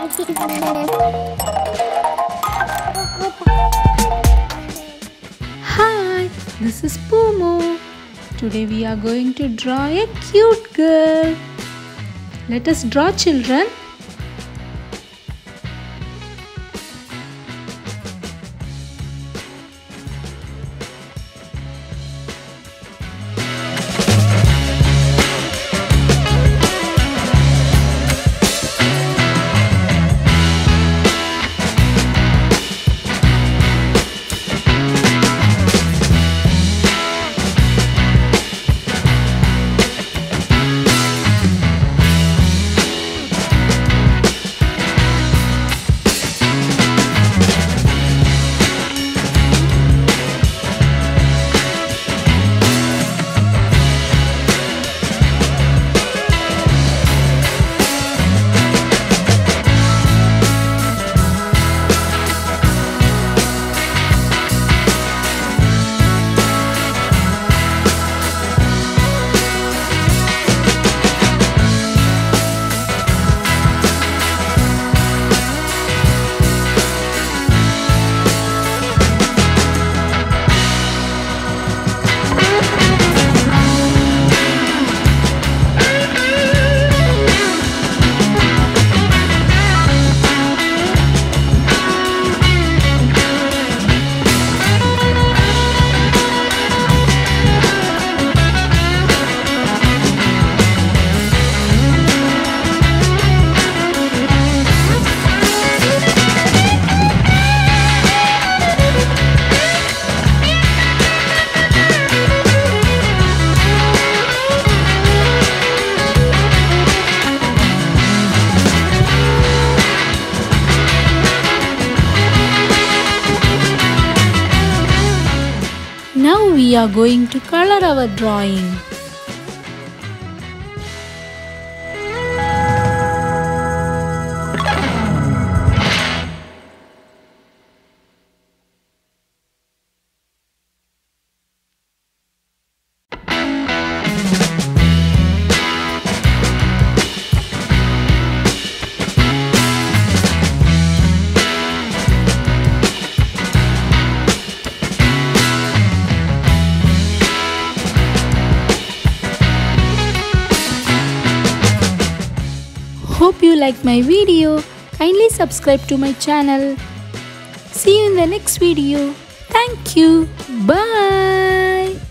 Hi, this is Pumo. Today we are going to draw a cute girl. Let us draw children. Now we are going to color our drawing. Hope you liked my video. Kindly subscribe to my channel. See you in the next video. Thank you. Bye.